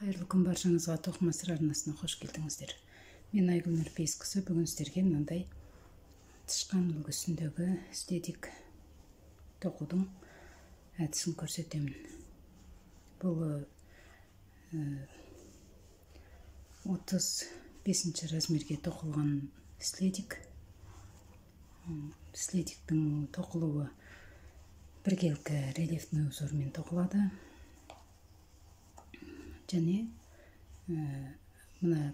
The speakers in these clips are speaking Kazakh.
қайырлы күн баршаңызға тоқыма сыр арнасына қош келдіңіздер. Мен айгүл нұрпейісқызы. Бүгін сіздерге мынандай тышқан үлгісіндегі стетик тоқудың әдісін көрсетемін. Бұл отыз бесінші размерге тоқылған следик следиктің тоқылуы біркелкі рельефный узормен тоқылады. Және мына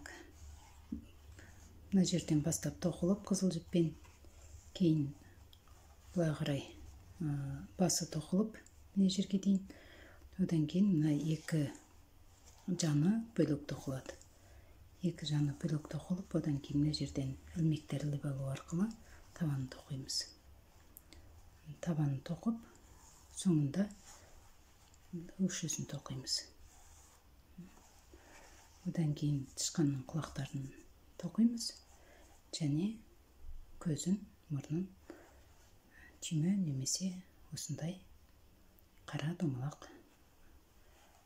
мына жерден бастап тоқылып қызыл жіппен кейін былай қарай басы тоқылып мына жерге дейін одан кейін мына екі жаны бөлек тоқылады. Екі жаны бөлек тоқылып одан кейін мына жерден ілмекті іліп алу арқылы табанын тоқимыз. Табанын тоқып соңында өкшесін тоқимыз. Одан кейін тышқанның құлақтарын тоқимыз. Және көзін мұрнын түйме немесе осындай қара домалақ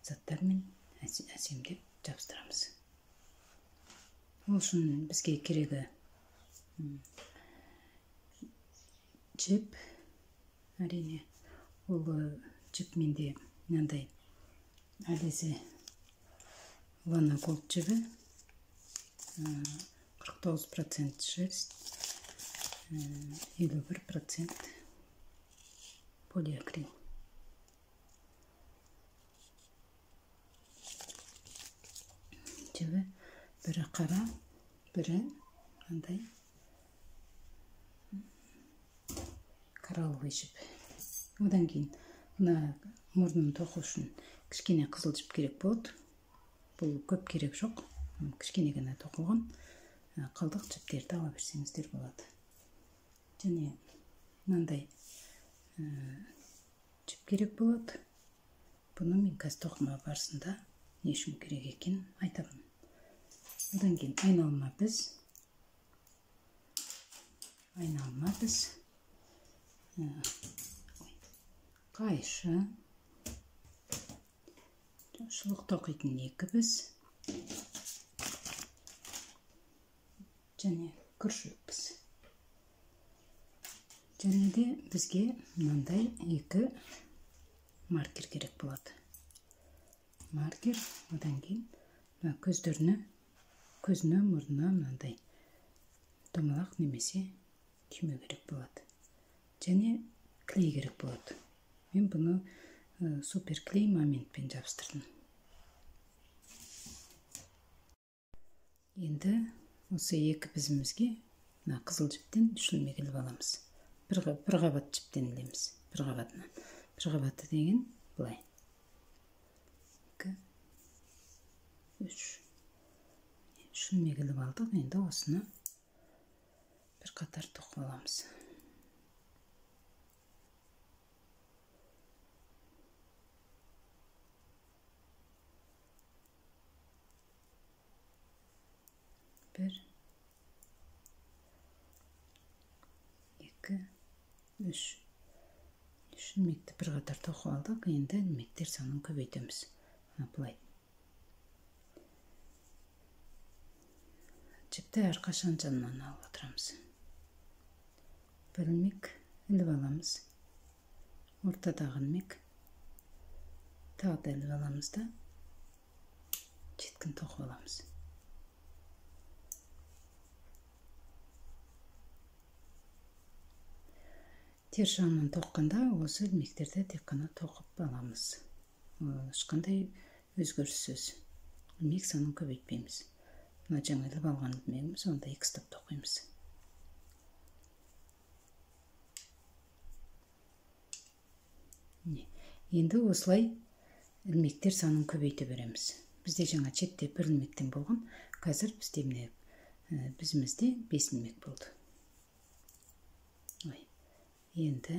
заттармен әсемдеп жабыстырамыз. Ол үшін бізге керегі жіп әрине ол жіп менде мынандай әлезе Лана Голчеве, 49% шерсть, 51% полиакрил. жібі бірі қара бірі мынандай коралловый жіп одан кейін мына мұрнын тоқу үшін кішкене қызыл жіп керек болады бұл көп керек жоқ. Кішкене ғана тоқылған. Қалдық жіптерді ала берсеңіздер болады. Және мынандай жіп керек болады. Бұны мен қазір тоқыма барысында не үшін керек екенін айтамын. Одан кейін айналма біз. Айналма біз. Қайшы. Шұлық тоқитын екі біз. Және күршік біз және де бізге мынандай екі маркер керек болады. Маркер одан кейін мына көздеріне көзіне мұрнына мынандай домалақ немесе түйме керек болады. Және клей керек болады. Мен бұны супер клей моментпен жабыстырдым енді осы екі бізімізге мына қызыл жіптен үш ілмек іліп аламыз. Бір, бір қабат жіптен ілеміз бір қабатынан. Бір қабаты деген былай. Екі үш. Үш ілмек іліп алдық енді осыны бір қатар тоқып аламыз. Бір екі үш үш бір қатар тоқып алдық енді ілмектер санын көбейтеміз былай жіпті әрқашан жанынан алып отырамыз бір іліп аламыз ортадағы ілмек тағы да іліп аламыз да жеткін тоқып аламыз теріс жағынан тоққанда осы ілмектерді тек қана тоқып аламыз. Ешқандай өзгеріссіз ілмек санын көбейтпейміз мына жаңа іліп алған ілмегіміз онда екістеп тоқимыз енді осылай ілмектер санын көбейте береміз бізде жаңа шетте бір ілмектен болған қазір бізде міне бізімізде бес ілмек болды енді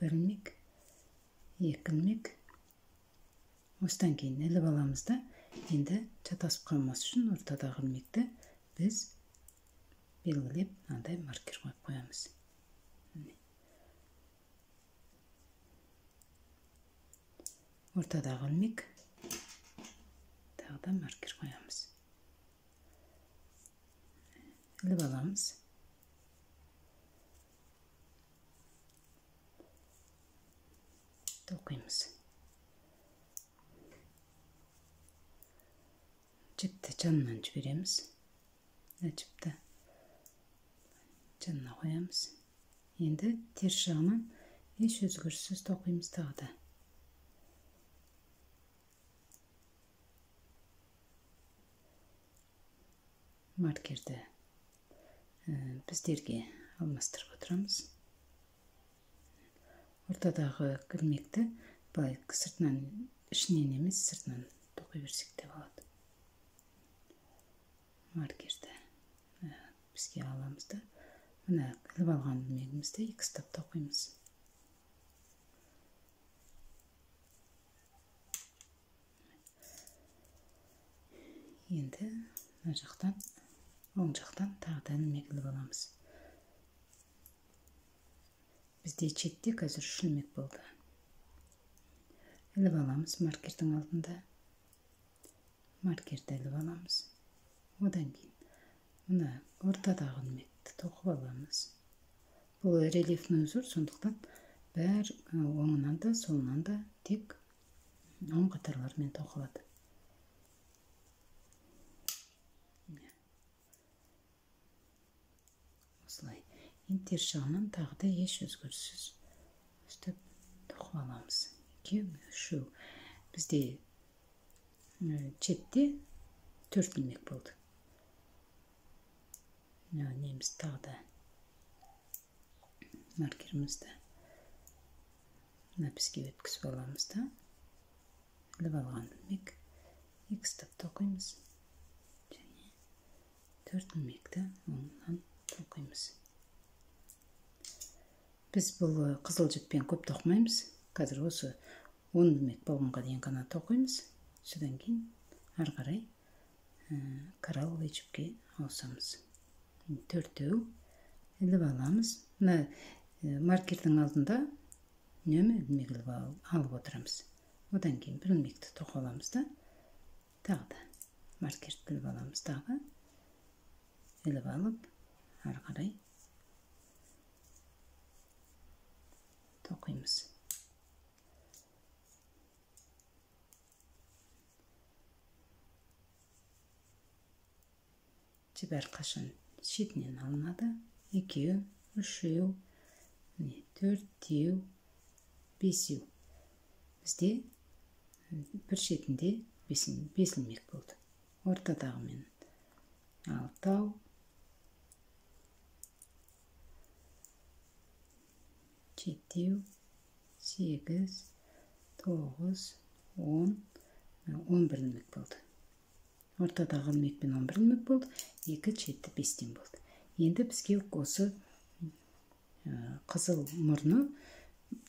бір ілмек екі ілмек осыдан кейін іліп аламыз да енді шатасып қалмас үшін ортадағы ілмекті біз белгілеп мынандай маркер қойып қоямыз. Ортадағы ілмек да маркер қоямыз. Іліп аламыз. Тоқимыз жіпті жанынан жібереміз жіпті жанына қоямыз енді теріс жағынан еш өзгеріссіз тоқимыз тағы да маркерді біздерге алмастырып отырамыз ортадағы ілмекті былай сыртынан ішінен емес сыртынан тоқи берсек те болады. Маркерді бізге аламыз да мына іліп алған ілмегімізді екі ұстап тоқимыз. Енді мына жақтан оң жақтан тағы да ілмек іліп аламыз. Бізде шетте қазір үш ілмек болды. Іліп аламыз маркердің алдында. Маркерді іліп аламыз. Одан кейін мына ортадағы ілмекті тоқып аламыз. Бұл рельефный узор сондықтан бәр оңынан да солынан да тек оң қатарлармен тоқылады. Теріс жағынан тағы да еш өзгеріссіз өстіп тоқып аламыз. Екеу үшеу бізде четте төрт ілмек болды. Неміз тағы да. Маркерімізді бізге өткізіп аламыз да. Іліп алған ілмек екі ұстап тоқимыз және төрт ілмекті оңынан тоқимыз біз бұл қызыл жіппен көп тоқымаймыз. Қазір осы он ілмек болғанға дейін ғана тоқимыз. Содан кейін ары қарай коралловый жіпке ауысамыз. Төртеу іліп аламыз. Мына маркердің алдында үнемі ілмек іліп алып отырамыз. Одан кейін бір ілмекті тоқып аламыз да тағы да маркерді іліп аламыз. Тағы іліп алып ары қарай тоқимыз жіп әрқашан шетінен алынады екеу үшеу міне төртеу бесеу бізде бір шетінде бес ілмек болды ортадағымен алтау жетеу сегіз тоғыз он он бір ілмек болды ортадағы ілмекпен он бір ілмек болды екі жеті бестен болды енді бізге осы қызыл мұрны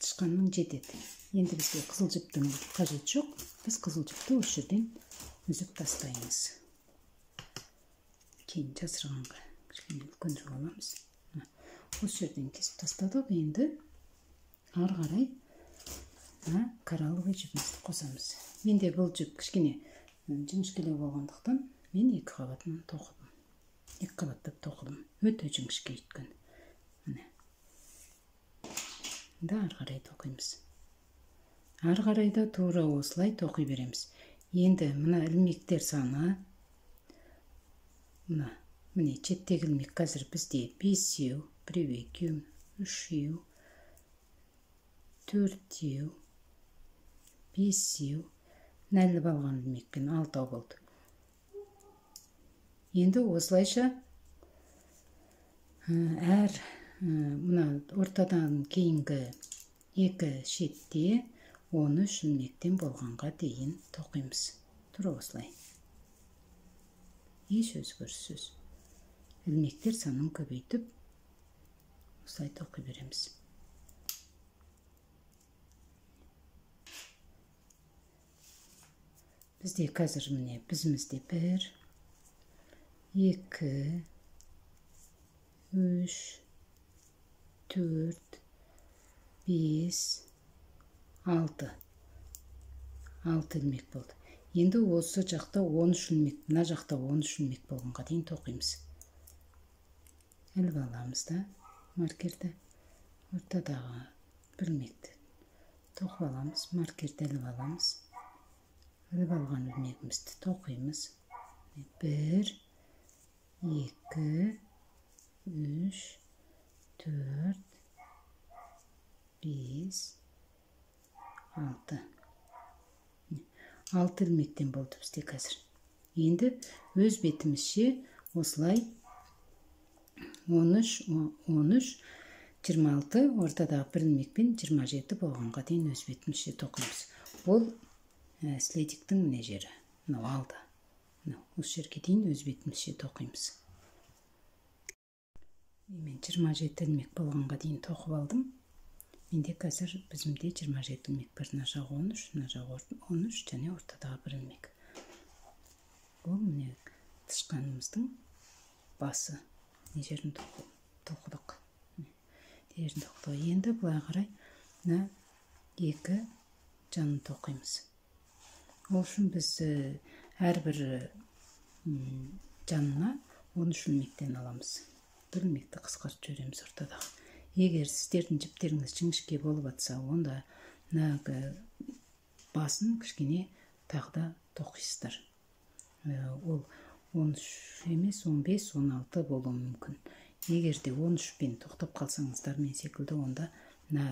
тышқанның жетеді енді бізге қызыл жіптің қажеті жоқ біз қызыл жіпті осы жерден үзіп тастаймыз кейін жасырғанға кішкене үлкенірек аламыз осы жерден кесіп тастадық енді ары қарай мына коралловый жіпімізді қосамыз. Менде бұл жіп кішкене жіңішкелеу болғандықтан мен екі қабатынан тоқыдым. Екі қабаттап тоқыдым. Өте жіңішке өйткені міне. Енді ары қарай тоқимыз. Ары қарай да тура осылай тоқи береміз. Енді мына ілмектер саны. Мына міне шеттегі ілмек қазір бізде бесеу біреу екеу үшеу төртеу бесеу нәліп алған ілмекпен алтау болды. Енді осылайша әр мына ортадан кейінгі екі шетте 13 ілмектен болғанға дейін тоқимыз. Тура осылай. Еш өзгеріссіз ілмектер санын көбейтіп осылай тоқи береміз. Бізде қазір міне бізімізде бір екі үш төрт бес алты. Алты ілмек болды. Енді осы жақта 13 ілмек мына жақта 13 ілмек болғанға дейін тоқимыз. Іліп аламыз да маркерді. Ортадағы бір ілмекті тоқып аламыз маркерді іліп аламыз. Іліп алған ілмегімізді тоқимыз бір екі үш төрт бес алты алты ілмектен болды бізде қазір енді өз бетімізше осылай 13 13 26 ортадағы бір ілмекпен 27 болғанға дейін өз бетімізше тоқимыз ол ә, следиктің мына жері. Мынау алды мынау. Осы жерге дейін өз бетімізше тоқимыз. Мен 27 ілмек болғанға дейін тоқып алдым. Менде қазір бізімде 27 ілмек бар. Мына жағы 13 мына жағы 13 және ортадағы бір ілмек. Бұл міне тышқанымыздың басы. Не жерін тоқыдық? Жерін тоқыдық? Енді былай қарай мына екі жанын тоқимыз. Ол үшін біз әрбір жанына 13 ілмектен аламыз бір ілмекті қысқартып жібереміз ортадағы егер сіздердің жіптеріңіз жіңішке болып жатса онда мына басын кішкене тағы да тоқисыздар ол 13 емес 15-16 болуы мүмкін егер де 13пен тоқтап қалсаңыздар мен секілді онда мына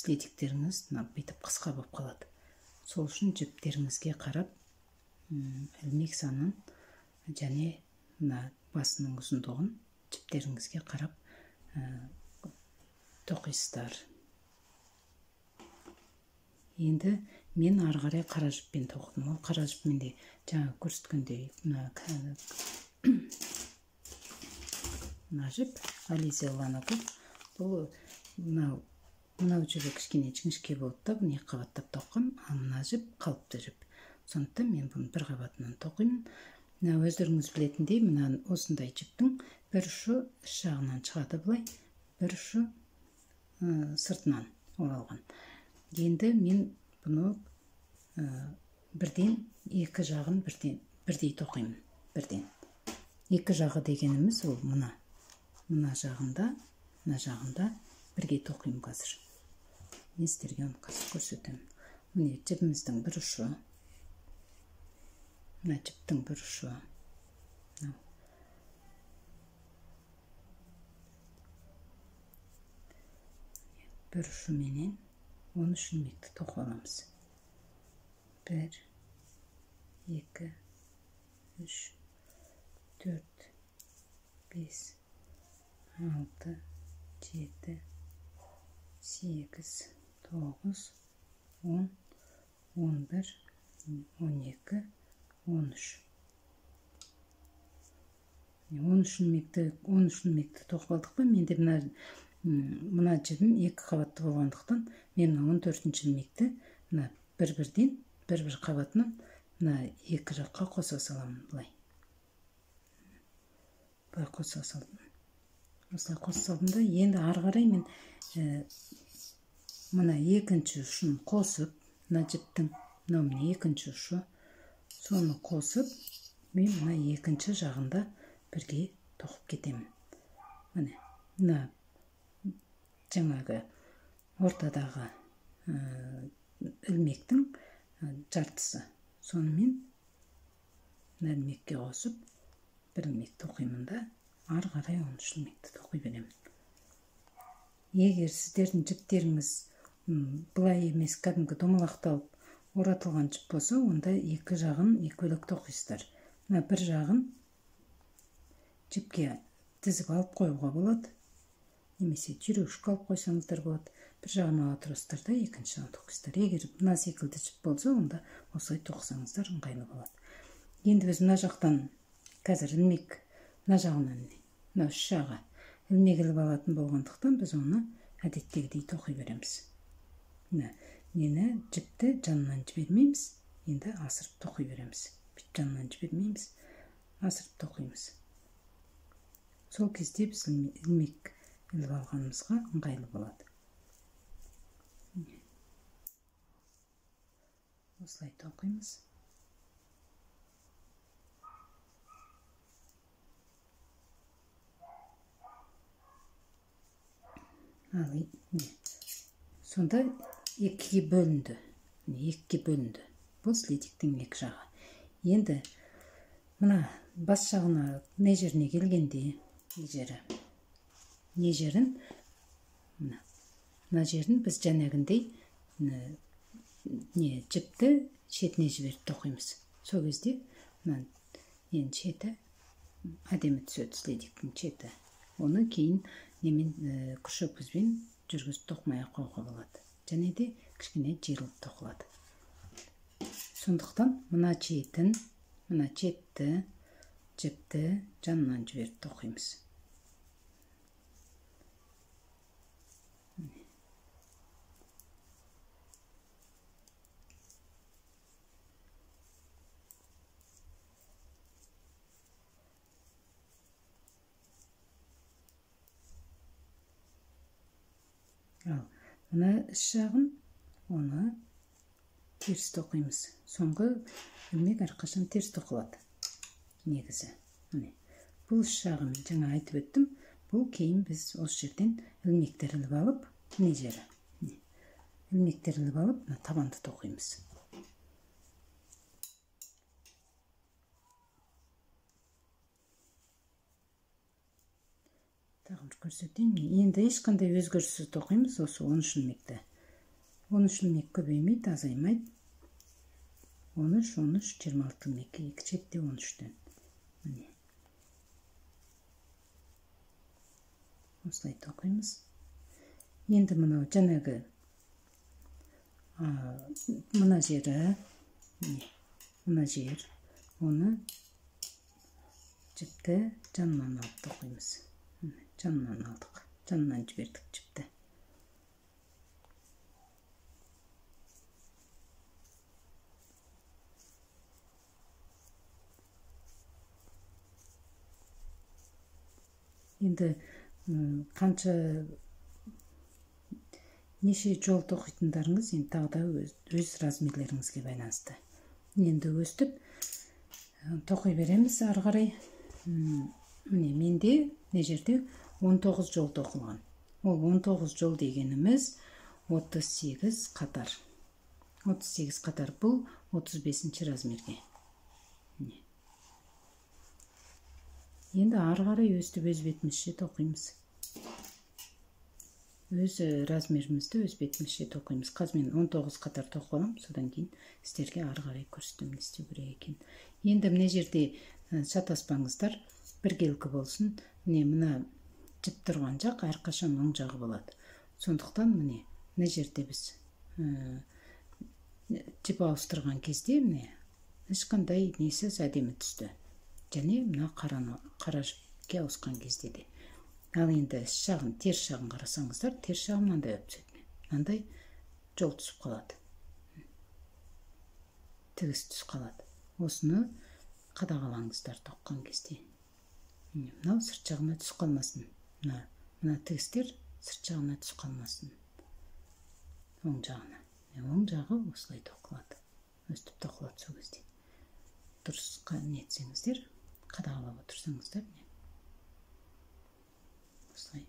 следиктеріңіз мына бүйтіп қысқа болып қалады сол үшін жіптеріңізге қарап ілмек санын және мына басының ұзындығын жіптеріңізге қарап тоқисыздар. Енді мен ары қарай қара жіппен тоқыдым ол қара жіп менде жаңа көрсеткендей мына мына жіп ализия бұл мынау мынау жібі кішкене жіңішке болды да бұны екі қабаттап тоққам ал мына жіп қалыпты жіп сондықтан мен бұны бір қабатынан тоқимын. Мына өздеріңіз білетіндей мына осындай жіптің бір ұшы іш жағынан шығады былай бір ұшы сыртынан оралған. Енді мен бұны бірден екі жағын бірден бірдей тоқимын бірден. Екі жағы дегеніміз ол мына. Мына жағында мына жағында бірге тоқимын қазір. Сіздерге оны қазір көрсетемін міне жібіміздің бір ұшы. Мына жіптің бір ұшы. Бір ұшыменен он үш ілмекті тоқып аламыз. Бір екі үш төрт бес алты жеті сегіз. Тоғыз он он бір он екі он үш он үш ілмекті он үш ілмекті тоқып па менде мына мына жібім екі қабатты болғандықтан мен мына он төртінші ілмекті мына бір бірден бір бір қабатынан мына екі жаққа қоса саламын былай былай қоса салдым осылай қоса салдым да енді ары қарай мен ә, мына екінші ұшын қосып мына жіптің мынау міне екінші ұшы. Соны қосып мен мына екінші жағында бірге тоқып кетемін. Міне мына жаңағы ортадағы ілмектің жартысы. Сонымен мына ілмекке қосып бір ілмек тоқимын да ары қарай он үш ілмекті тоқи беремін. Егер сіздердің жіптеріңіз былай емес кәдімгі домалақталып оратылған жіп болса онда екі жағын екі бөлек тоқисыздар. Мына бір жағын жіпке тізіп алып қоюға болады. Немесе түйреуішке алып қойсаңыздар болады. Бір жағын ала тұрасыздар да екінші жағын тоқисыздар. Егер мына секілді жіп болса онда осылай тоқысаңыздар ыңғайлы болады. Енді біз мына жақтан қазір ілмек мына жағынан мына үш жағы ілмек іліп алатын болғандықтан біз оны әдеттегідей тоқи береміз. Мына нені жіпті жанынан жібермейміз енді асырып тоқи береміз бүйтіп жанынан жібермейміз асырып тоқимыз сол кезде біз ілмек іліп алғанымызға ыңғайлы болады осылай тоқимыз ал сонда екіге бөлінді екіге бөлінді бұл слитиктің екі жағы. Енді мына бас жағына не жеріне келгенде не жері? Не жерін? Мына. Мына жерін біз жаңағындай не жіпті шетіне жіберіп тоқимыз. Сол кезде мына ненің шеті әдемі түседі слитиктің шеті. Оны кейін немен ә, күршекпізбен жүргізіп тоқымай ақ қоюға болады. Және де кішкене жиырылып тоқылады. Сондықтан мына шетін мына шетті жіпті жанынан жіберіп тоқимыз. Ал мына іш жағын оны теріс тоқимыз соңғы ілмек әрқашан теріс тоқылады негізі міне бұл іш жағын жаңа айтып өттім бұл кейін біз осы жерден ілмектер іліп алып мына жері ілмектер іліп алып мына табанды тоқимыз тағы бір көрсетейін енді ешқандай өзгеріссіз тоқимыз осы он үш ілмекті он үш ілмек көбеймейді азаймайды. Он үш он үш жиырма алты ілмек екі шетте он үштен. Міне. Осылай тоқимыз енді мынау жаңағы мына жері мына жер оны жіпті жанынан алып тоқимыз жанынан алдық жанынан жібердік жіпті енді қанша неше жол тоқитындарыңыз енді тағы да өз, өз размерлеріңізге байланысты. Енді өстіп тоқи береміз ары қарай. Міне менде мына жерде 19 жол тоқылған ол 19 жол дегеніміз 38 қатар. 38 қатар бұл 35 размерге. Енді ары қарай өстіп өз бетімізше тоқимыз. Өз размерімізді өз бетімізше тоқимыз. Қазір мен 19 қатар тоқып аламын содан кейін сіздерге ары қарай керек екенін. Енді мына жерде шатаспаңыздар біркелкі болсын. Міне мына жіп тұрған жақ әрқашан оң жағы болады. Сондықтан міне мына жерде біз жіп ауыстырған кезде міне ешқандай несіз әдемі түсті. Және мына қараны қара жіпке ауысқан кезде де. Ал енді іш жағын теріс жағын қарасаңыздар теріс жағы мынандай болып түседі мынандай жол түсіп қалады. Тігіс түсіп қалады. Осыны қадағалаңыздар тоққан кезде. Мынау сырт жағына түсіп қалмасын. Мына мына тігістер сырт жағына түсіп қалмасын. Оң жағына. Оң жағы осылай тоқылады. Өстіп тоқылады сол кезде. Дұрыс нетсеңіздер қадағалап отырсаңыздар не? Осылай.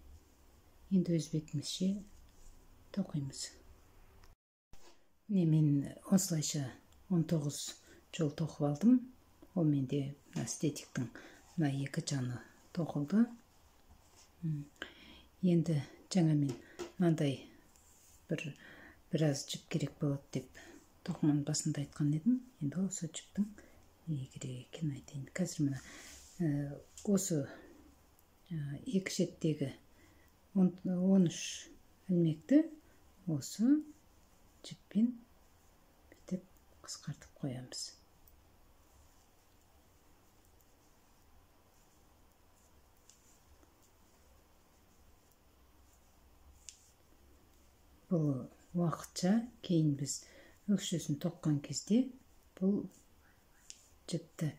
Енді өз бетімізше тоқимыз. Міне мен осылайша 19 жол тоқып алдым. Ол менде эстетиктің мына екі жаны тоқылды. Енді жаңа мен мынандай бір біраз жіп керек болады деп тоқыманың басында айтқан едім. Енді осы жіптің не керек екенін айтайын. Қазір мына ә, осы ә, екі шеттегі он үш ілмекті осы жіппен бүйтіп қысқартып қоямыз. Бұл уақытша кейін біз өкшесін тоққан кезде бұл жіпті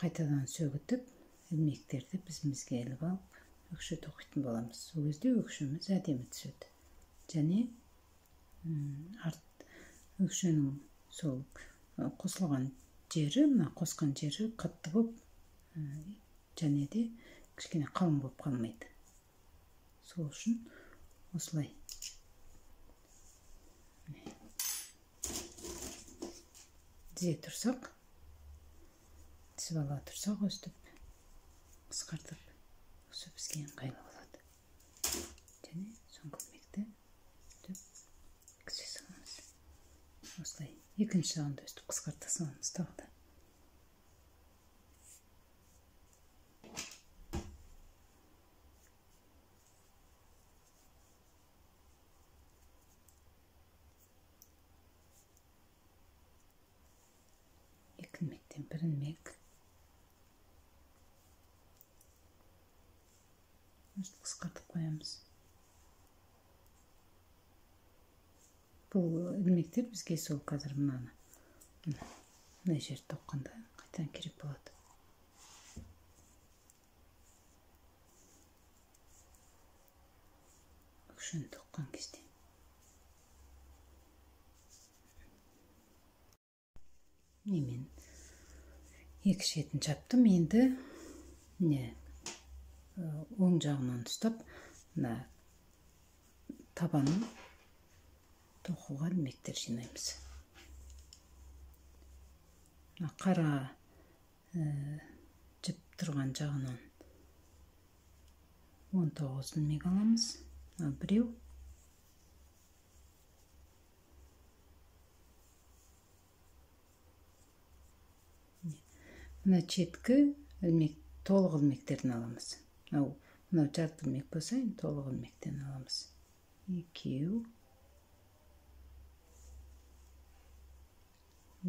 қайтадан сөгітіп ілмектерді бізімізге іліп алып өкше тоқитын боламыз сол кезде өкшеміз әдемі түседі және арт өкшенің сол қосылған жері мына қосқан жері қатты болып және де кішкене қалың болып қалмайды сол үшін осылай тізе тұрсақ? Тізіп ала тұрсақ өстіп қысқартып осы бізге ыңғайлы болады. Және соңғы ілмекті өйтіп кісе саламыз осылай екінші жағын өстіп қысқарта саламыз тағы да екі ілмектен бір ілмек өстіп қысқартып қоямыз бұл ілмектер бізге сол қазір мынаны мына жерді тоққанда қайтадан керек болады өкшені тоққан кезде немен екі шетін жаптым енді не оң жағынан ұстап мына табанын тоқуға ілмектер жинаймыз. Мына кара э, жіп турган жагынан он тоғыз ілмек аламыз. Мынау бирөө мына четки илмек толук илмектерден аламыз. Мынау мынау жарты илмек болсо эми толук илмектен аламыз. Экөө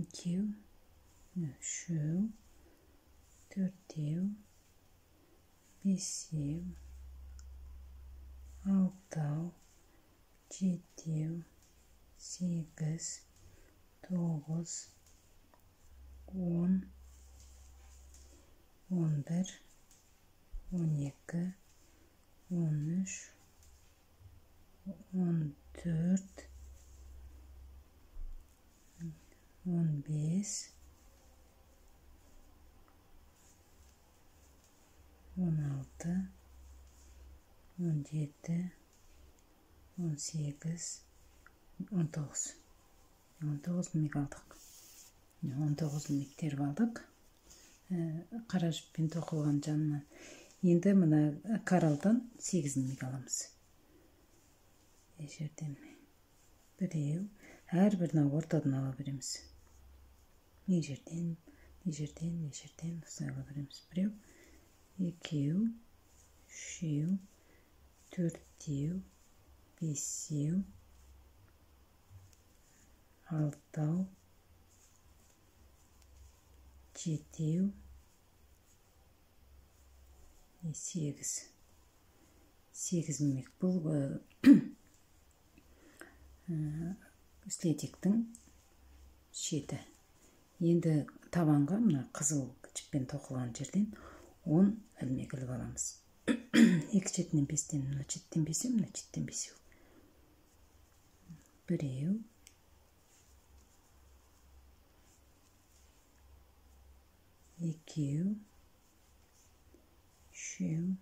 екеу үшеу төртеу бесеу алтау жетеу сегіз тоғыз он он бір он екі он үш он төрт он бес он алты он жеті он сегіз он тоғыз он тоғыз ілмек алдық он тоғыз ілмек теріп алдық қара жіппен тоқылған жанынан енді мына қаралдан сегіз ілмек аламыз жерден біреу әрбірін ортадан ала береміз мына жерден мына жерден мына жерден осылай ала береміз біреу екеу үшеу төртеу бесеу алтау жетеу сегіз сегіз ілмек бұл слетиктің шеті енді табанға мына қызыл жіппен тоқылған жерден он ілмек іліп аламыз. Екі шетінен бестен мына шеттен бесеу мына шеттен бесеу біреу. Екеу. Үшеу.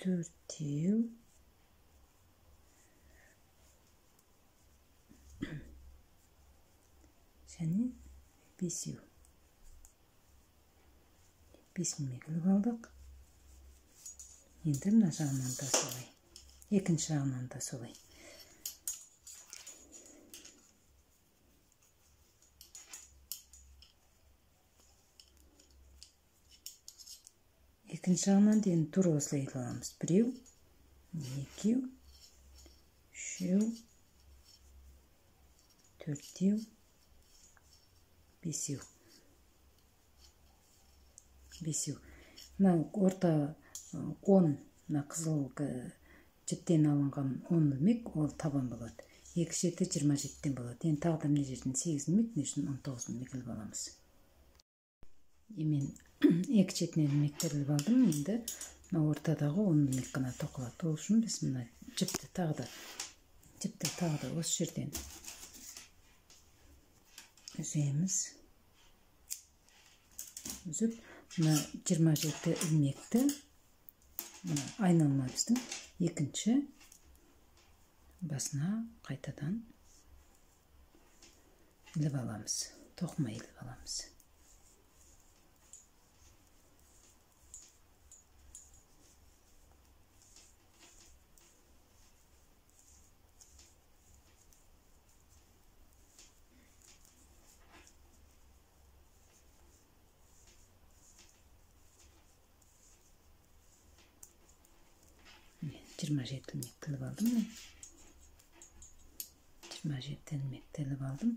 Төртеу. Және бесеу бес іліп алдық енді мына жағынан да солай екінші жағынан да солай екінші жағынан да енді тура осылай аламыз біреу екеу үшеу төртеу бесеу бесеу мына орта он мына қызыл жіптен алынған он ілмек ол табан болады. Екі шеті жиырма жетіден болады. Енді тағы да мына жерден сегіз ілмек мына жерден он тоғыз ілмек іліп аламыз. Мен екі шетінен ілмектер іліп алдым. Енді мына ортадағы он илмек қана тоқылады. Ол үшін біз мына жіпті тағы да жіпті тағы да осы жерден үземіз үзіп мына жиырма жеті ілмекті мына айналмамыздың екінші басына қайтадан іліп аламыз. Тоқыма іліп аламыз. Жиырма жеті тіліп алдым мен жиырма жеті ілмек тіліп алдым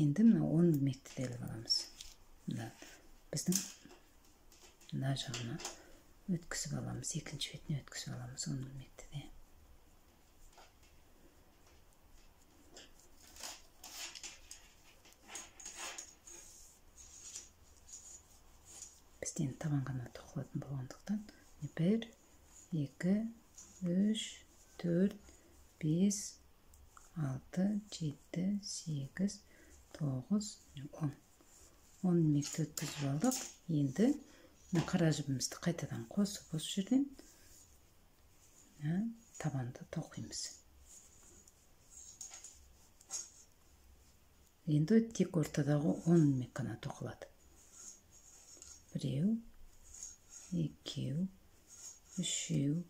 енді мына он ілмекті аламыз мына біздің мына жағына өткізіп аламыз екінші бетіне өткізіп аламыз он ілмекті де бізде енді табан ғана тоқылатын болғандықтан бір екі үш төрт бес алты жеті сегіз тоғыз он он ілмекті өткізіп алдық енді мына қара жібімізді қайтадан қосып осы жерден табанды тоқимыз енді тек ортадағы он ілмек қана тоқылады біреу екеу үшеу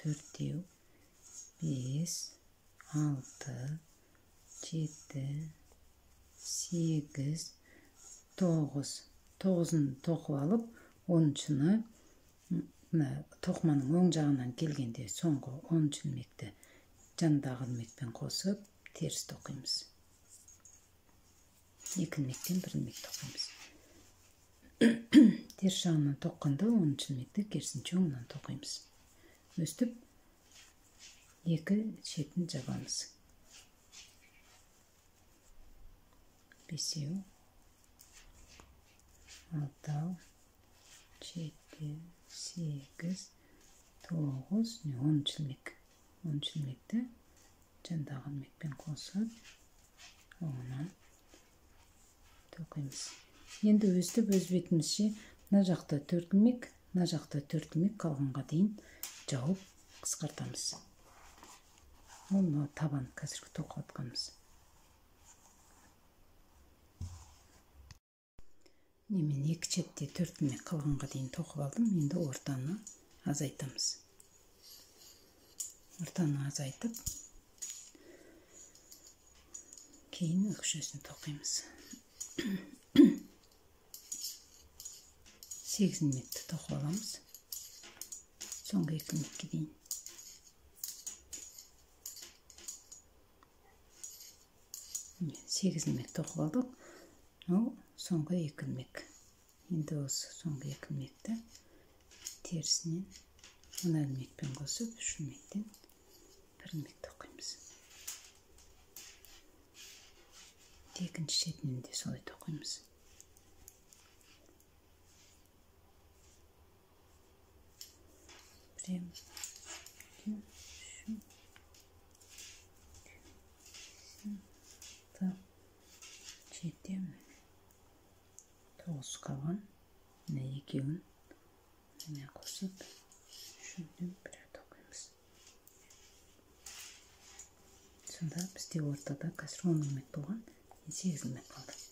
төртеу бес алты жеті сегіз тоғыз тоғызын тоқып алып оныншыны мына тоқыманың оң жағынан келгенде соңғы оныншы ілмекті жанындағы ілмекпен қосып теріс тоқимыз екі ілмектен бір ілмек тоқимыз теріс жағынан тоққанда оныншы ілмекті керісінше оңынан тоқимыз өстүп эки четин жабамыз бесөө алтау жети сегиз тогуз міне оныншы ілмек. Оныншы ілмекті жанындағы імекпен қосып оңынан тоқимыз енді өстіп өз бетімізше мына жақта төрт ілмек мына жақта төрт ілмек қалғанға дейін жауып қысқартамыз ол мынау табан қазіргі тоқып жатқанымыз мен екі шетте төрт ілмек қалғанға дейін тоқып алдым енді ортаны азайтамыз. Ортаны азайтып кейін өкшесін тоқимыз. Сегіз ілмекті тоқып аламыз. Соңғы екі ілмекке дейін сегіз ілмек тоқып алдық мынау соңғы екі ілмек енді осы соңғы екі ілмекті терісінен мына ілмекпен қосып үш ілмектен бір ілмек тоқимыз екінші шетінен де солай тоқимыз жеті тоғыз қалған мына екеуін мына қосып үшеуден бір сонда бізде ортада қазір он ілмек болған сегіз ілмек қалды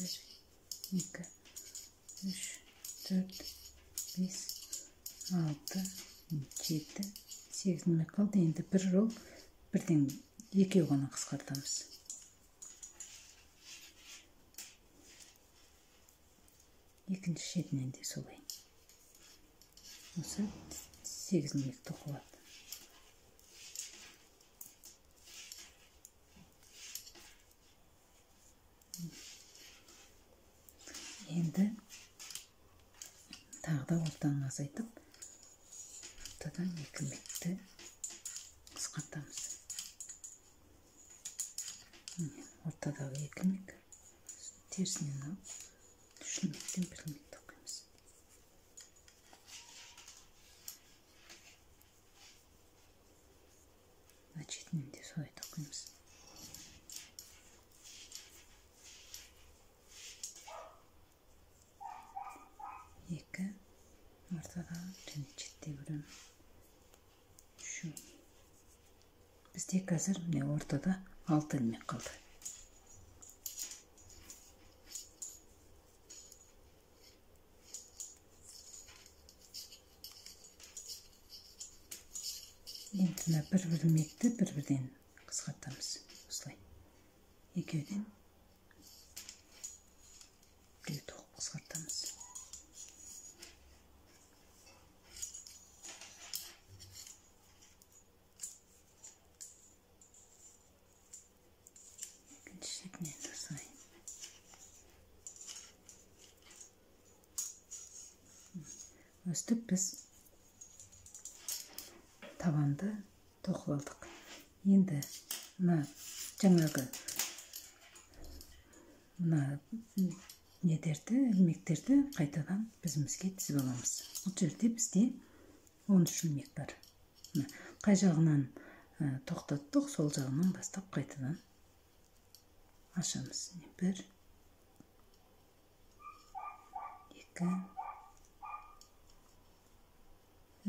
бір екі үш төрт бес алты жеті сегіз ілмек қалды енді бір рол бірден екеу ғана қысқартамыз екінші шетінен де солай осы сегіз тоқылады енді тағы да ортаны азайтып ортадан екі ілмекті қысқартамыз. Ортадағы екі ілмек терісінен алып үш ілмектен бір ілмек тоқимыз мына шетінен де солай тоқимыз екі ортадағы және шетте біреу үшу бізде қазір міне ортада алты ілмек қалды. Енді мына бір бір бір бірден қысқартамыз. Осылай. Екеуден біреу тоқып қысқартамыз екінші шетінен де осылай өстіп біз табанды тоқып алдық. Енді мына жаңағы мына недерді ілмектерді қайтадан бізімізге тізіп аламыз. Бұл жерде бізде 13 ілмек бар. Қай жағынан ә, тоқтаттық сол жағынан бастап қайтадан ашамыз. Бір екі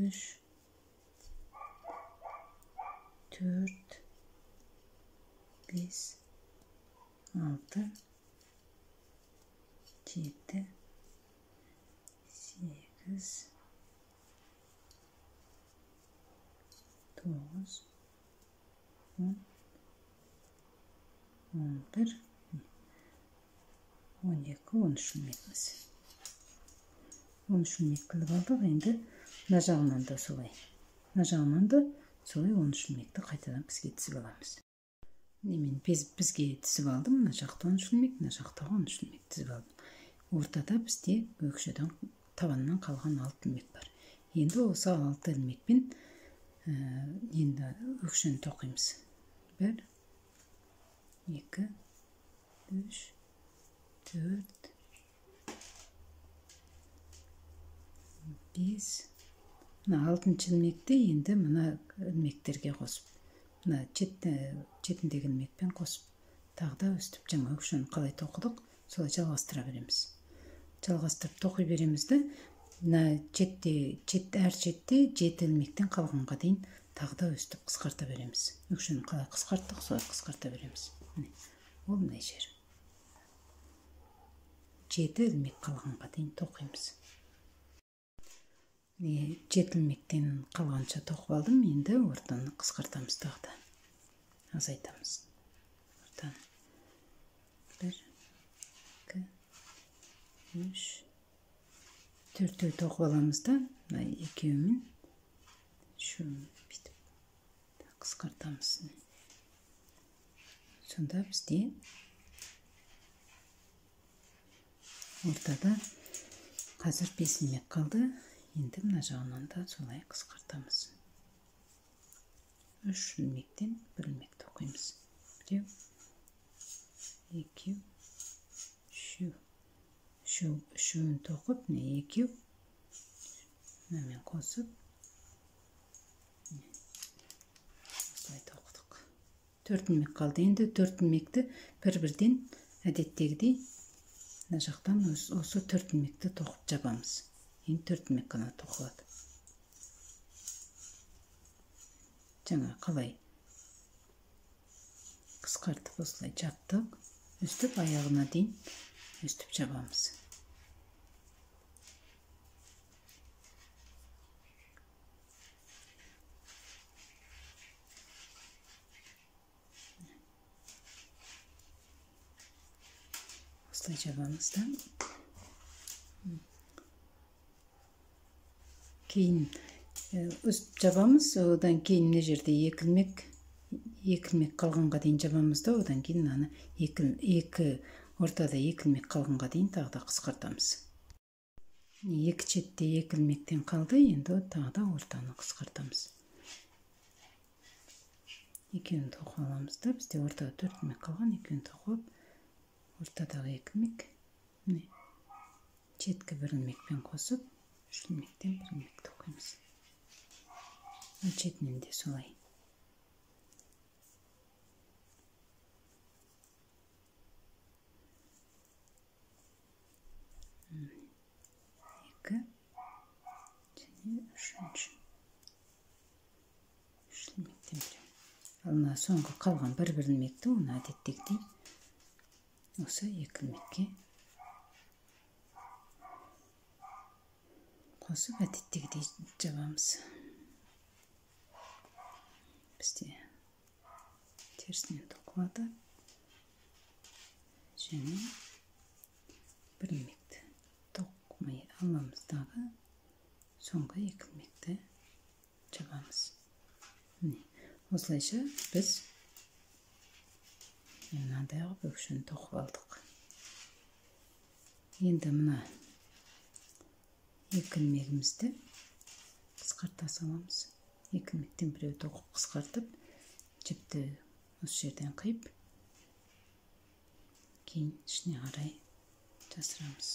үш төрт бес алты жеті сегіз тоғыз он он бір он екі он үш ілмекпіз он үш ілмек алдық енді мына жағынан да солай. Мына жағынан да солай он үш ілмекті қайтадан бізге тізіп аламыз. Міне мен без, бізге тізіп алдым мына жақта он үш ілмек мына жақта он үш ілмек тізіп алдым. Ортада бізде өкшеден табаннан қалған алты ілмек бар. Енді осы алты ілмекпен ә, енді өкшені тоқимыз. Бір екі үш төрт бес мына алтыншы ілмекті енді мына ілмектерге қосып мына шет шетіндегі ілмекпен қосып тағы да өстіп жаңа өкшені қалай тоқыдық солай жалғастыра береміз. Жалғастырып тоқи береміз да мына шетте шет әр шетте жеті ілмектен қалғанға дейін тағы да өстіп қысқарта береміз. Өкшені қалай қысқарттық солай қысқарта береміз. Ол мына жер. Жеті ілмек қалғанға дейін тоқимыз. Міне жеті ілмектен қалғанша тоқып алдым. Енді ортаны қысқартамыз тағы да. Азайтамыз ортаны бір екі үш. Төртеу тоқып аламыз да. Мына екеуімен үшеуін бүйтіп қысқартамыз. Сонда бізде ортада қазір бес ілмек қалды. Енді мына жағынан да солай қысқартамыз. Үш ілмектен бір ілмек тоқимыз біреу. Екеу. Үшеу. Үшеу үшеуін тоқып міне екеу. Мынамен қосып. Осылай тоқыдық төрт ілмек қалды. Енді төрт ілмекті бір бірден әдеттегідей мына жақтан осы төрт ілмекті тоқып жабамыз. Енді төрт ілмек қана тоқылады жаңа қалай қысқартып осылай жаптық өстіп аяғына дейін өстіп жабамыз осылай жабамыз да кийин э, өстіп жабамыз. Одан кийин мына жерде эки илмек эки илмек калганга дейин жабамыз да. Одан кейін мынаны эки ортада эки илмек калганга дейин тагы да кыскартабыз эки четте эки илмектен калды. Энди тагы да ортаны кыскартабыз экөөнү тоқып алабыз да. Бизде ортада төрт илмек калган. Экөөнү токуп алып ортадағы екі імек міе шеткі бір ілмекпен қосып ілмек тоқимыз мына шетінен де солай екі және үшінші үш ілмектен ал мына соңғы қалған бір бір ілмекті оны әдеттегідей осы екі ілмекке қосып әдеттегідей жабамыз бізде терісінен тоқылады және бір ілмекті тоқымай аламыз дағы соңғы екі ілмекті жабамыз міне осылайша біз мынандай қылып өкшені тоқып алдық енді мына екі ілмегімізді қысқарта саламыз. Екі ілмектен біреу тоқып қысқартып жіпті осы жерден қиып кейін ішіне қарай жасырамыз.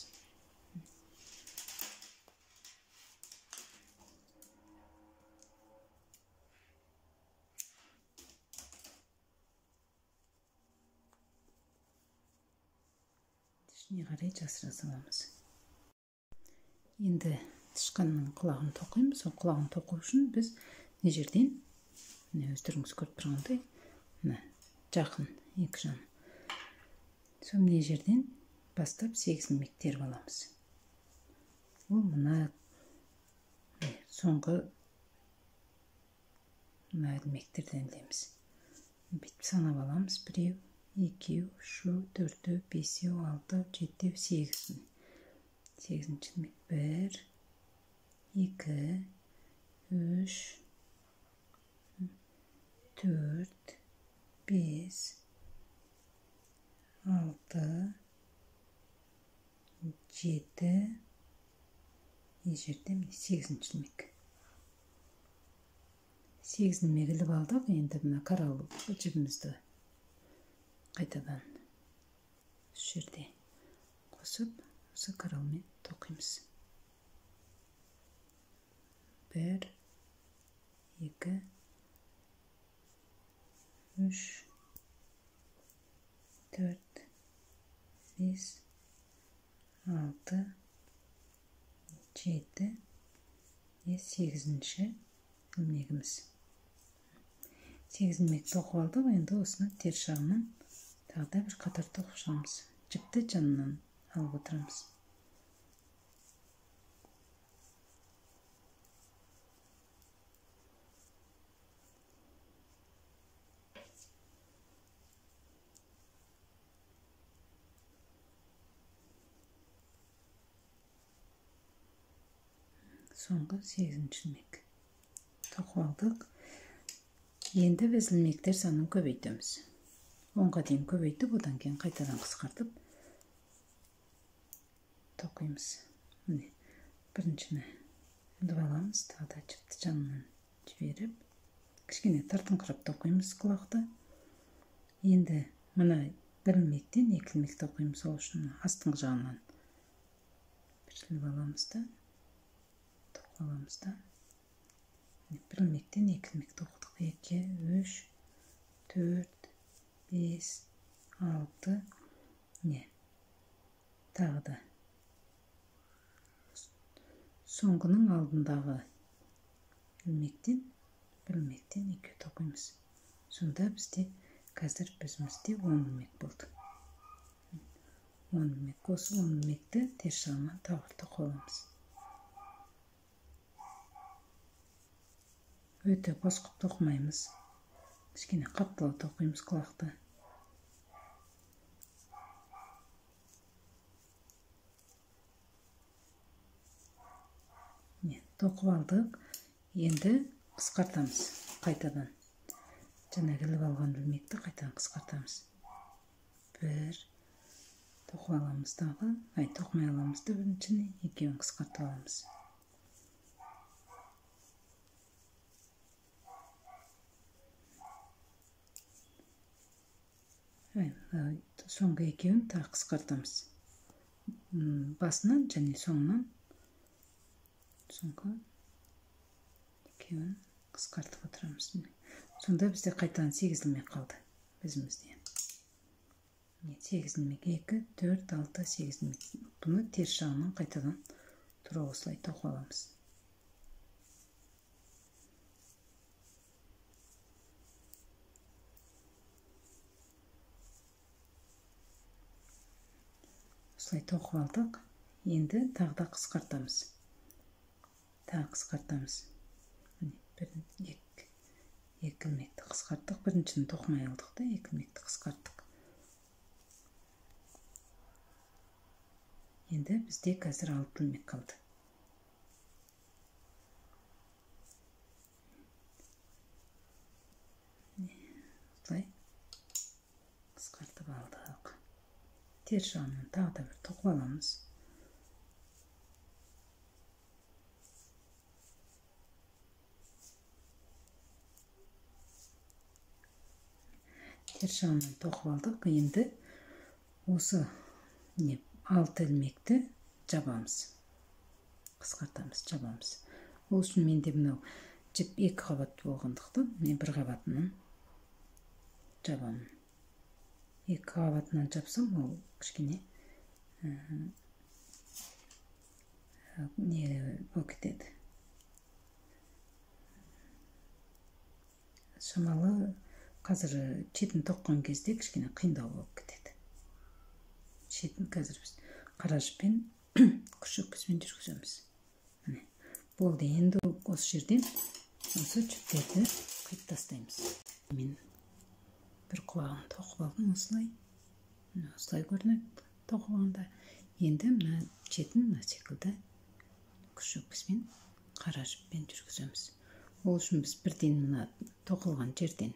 Ішіне қарай жасыра саламыз. Енді тышқанның құлағын тоқимыз сол құлағын тоқу үшін біз мына жерден міне өздеріңіз көріп тұрғандай мына жақын екі жан. Сол мына жерден бастап сегіз ілмек теріп аламыз. Ол мына соңғы мына ілмектерден ілеміз бүйтіп санап аламыз біреу екеу үштеу төртеу бесеу алтау жетеу сегіз сегізінші бір екі үш төрт бес алты жеті мына жерде міне сегізінші ілмек сегіз ілмек іліп алдық енді мына коралл жібімізді қайтадан осы жерде қосып коралмен тоқимыз бір екі үш төрт бес алты жеті е сегізінші ілмегіміз сегіз ілмек тоқып алдық енді осыны теріс жағынан тағы да бір қатар тоқып шығамыз жіпті жанынан алып отырамыз соңғы сегізінші ілмек тоқып алдық. Енді біз ілмектер санын көбейтеміз. Онға дейін көбейтіп одан кейін қайтадан қысқартып тоқимыз міне біріншіні іліп аламыз тағы да жіпті жанынан жіберіп кішкене тартыңқырап тоқимыз құлақты енді мына бір ілмектен екі ілмек тоқимыз ол үшін астыңғы жағынан бір аламыз да тоқып аламыз да бір ілмектен екі ілмек тоқтық екі үш төрт бес алты не тағы да соңғының алдындағы ілмектен бір ілмектен екеу тоқимыз. Сонда бізде қазір бізде он ілмек болды. Он ілмек осы он ілмекті теріс жағынан тағы тоқып аламыз өте бос қылып тоқымаймыз. Кішкене қаттылау тоқимыз құлақты. Тоқып алдық енді қысқартамыз қайтадан жаңағы іліп алған ілмекті қайтадан қысқартамыз бір тоқып аламыз дағы ай тоқымай аламыз да біріншіні екеуін қысқартып аламыз. Соңғы екеуін тағы қысқартамыз басынан және соңынан соңғы екеуін қысқартып отырамыз сонда бізде қайтадан сегізілмей қалды бізімізде сегіз ілмек екі төрт алты сегіз ілмек бұны теріс жағынан қайтадан тура осылай тоқып аламыз осылай тоқып алдық енді тағы да қысқартамыз тағы қысқартамыз. Бір екі екі ілмекті қысқарттық біріншіні тоқымай алдық та екі ілмекті қысқарттық. Енді бізде қазір алты ілмек қалды. Осылай қысқартып алдық. Теріс жағынан тағы да бір тоқып аламыз. Теріс жағынан тоқып алдық енді осы не алты ілмекті жабамыз. Қысқартамыз жабамыз. Ол үшін менде мынау жіп екі қабат болғандықтан мен бір қабатынан жабамын екі қабатынан жапсам ол кішкене не болып кетеді. Шамалы қазір шетін тоққан кезде кішкене қиындау болып кетеді. Шетін қазір біз қара жіппен күш жүргіземіз. Міне болды енді осы жерден осы жіптерді қиып тастаймыз. Мен бір құлағын тоқып алдым осылай. Осылай көрінеді тоқып алғанда. Енді мына шетін мына секілді күш қара жіппен жүргіземіз. Ол үшін біз бірден мына тоқылған жерден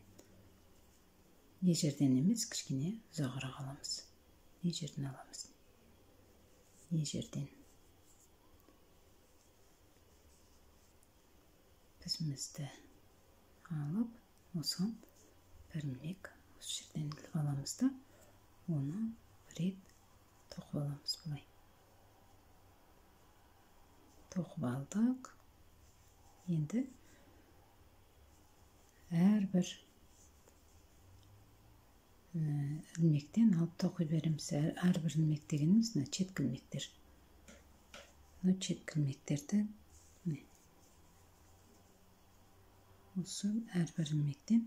не жерден емес кішкене ұзағырақ аламыз. Не жерден аламыз? Не жерден? Бізімізді алып осыған бір ілмек осы жерден іліп аламыз да оны бір рет тоқып аламыз былай. Тоқып алдық. Енді әрбір ілмектен алып тоқи береміз әрбір ілмек дегеніміз мына четкі ілмектер мына четкі ілмектерді осы әрбір ілмектен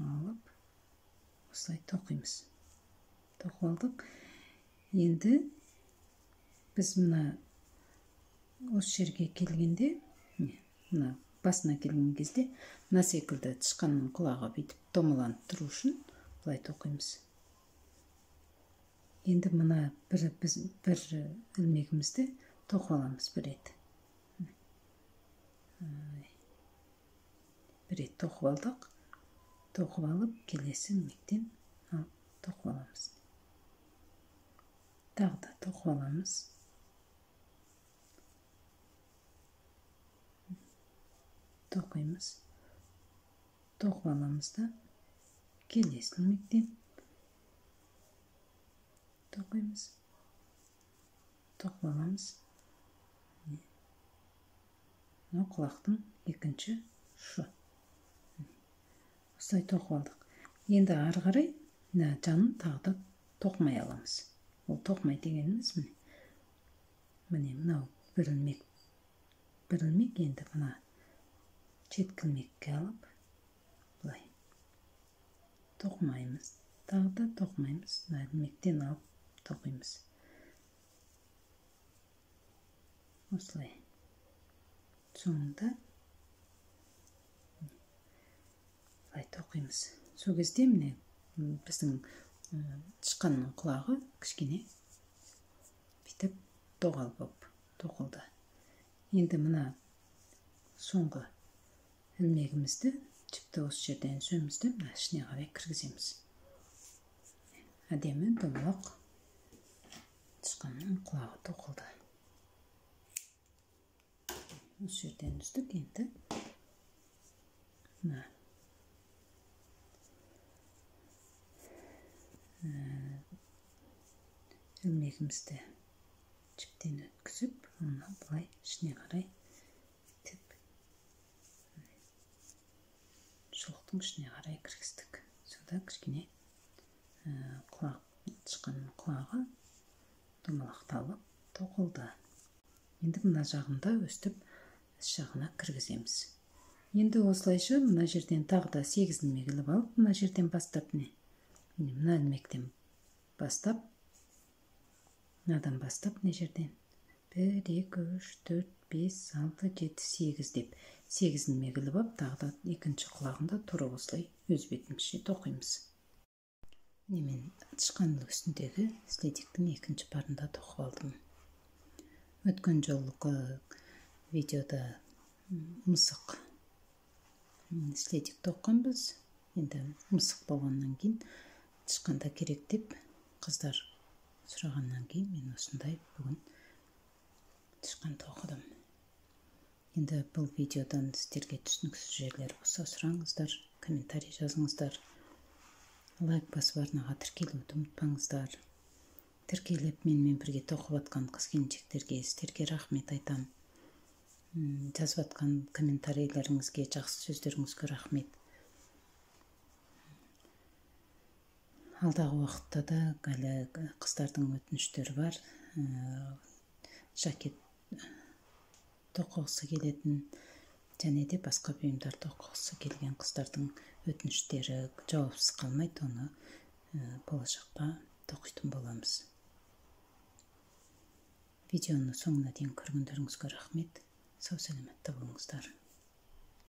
алып осылай тоқимыз тоқып алдық енді біз мына осы жерге келгенде мына басына келген кезде мына секілді тышқанның құлағы бүйтіп домаланып тұру үшін былай тоқимыз енді мына бір біз бір ілмегімізді тоқып аламыз бір рет. Бір рет тоқып алдық. Тоқып алып келесі ілмектен тоқып аламыз. Тағы да тоқып аламыз. Тоқимыз тоқып аламыз да келесі ілмектен тоқимыз тоқып аламыз мына құлақтың екінші ұшы осылай тоқып алдық енді ары қарай мына жанын тағы да тоқымай аламыз ол тоқымай дегеніміз міне міне мынау бір ілмек бір ілмек енді мына жеткілмекке алып былай тоқымаймыз тағы да тоқымаймыз мына алып тоқимыз осылай. Соңында былай тоқимыз сол кезде міне біздің тышқанның құлағы кішкене бүйтіп доғал болып тоқылды енді мына соңғы ілмегімізді жіпті осы жерден сөмізді мына ішіне қарай кіргіземіз әдемі домалақ тышқанның құлағы тоқылды осы жерден үздік енді мына ілмегімізді жіптен өткізіп оны былай ішіне қарай шұлықтың ішіне қарай кіргіздік сонда кішкене құлақ тышқанның құлағы домалақталып тоқылды. Енді мына жағында өстіп іс жағына кіргіземіз. Енді осылайша мына жерден тағы да сегіз ілмек іліп алып мына жерден бастап міне мына ілмектен бастап мынадан бастап мына жерден. Бір екі үш төрт бес алты жеті сегіз деп. Сегіз ілмек іліп алып тағы да екінші құлағында тура осылай өз бетімізше тоқимыз міне мен тышқан үстіндегі следиктің екінші парында тоқып алдым. Өткен жолғы видеода мысық следик тоққанбыз енді мысық болғаннан кейін тышқанда керек деп қыздар сұрағаннан кейін мен осындай бүгін тышқан тоқыдым енді бұл видеодан сіздерге түсініксіз жерлер болса сұраңыздар комментарий жазыңыздар лайк басып арнаға тіркелуді ұмытпаңыздар. Тіркеліп менімен бірге тоқып жатқан қыз келіншектерге сіздерге рахмет айтамын жазып жатқан комментарийлеріңізге жақсы сөздеріңізге рахмет. Алдағы уақытта да әлі қыздардың өтініштері бар. Жакет тоқығысы келетін және де башка буюмдарды окугусу келген кыздардын өтініштері жоопсуз калмайт аны э, болашақта тоқитын болобуз видеону соңуна дейін көргөндөрүңүзгө рахмет. Сау саламатта болуңуздар